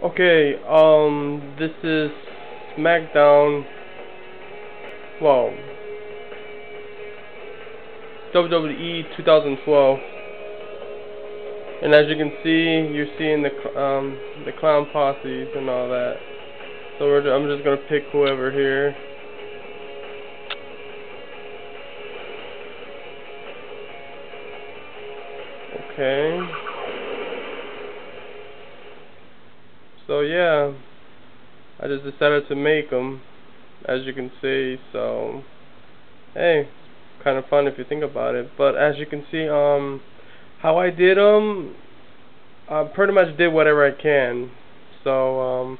Okay, um, this is SmackDown, well, WWE 2012, and as you can see, you're seeing the um the clown posses and all that. So I'm just gonna pick whoever here. Okay. So yeah, I just decided to make them, as you can see. So hey, kind of fun if you think about it. But as you can see, um, how I did them, I pretty much did whatever I can. So um,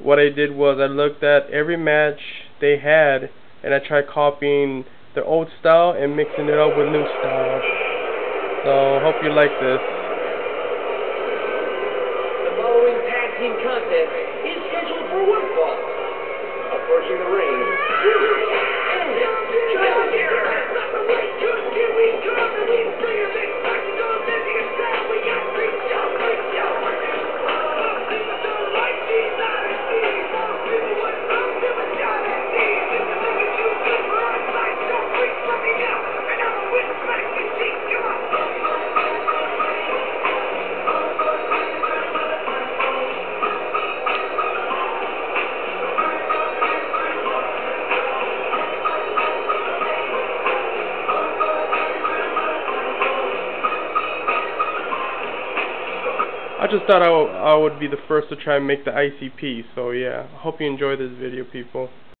what I did was I looked at every match they had, and I tried copying their old style and mixing it up with new style. So hope you like this. Contest. Is I just thought I, I would be the first to try and make the ICP, so yeah, I hope you enjoy this video, people.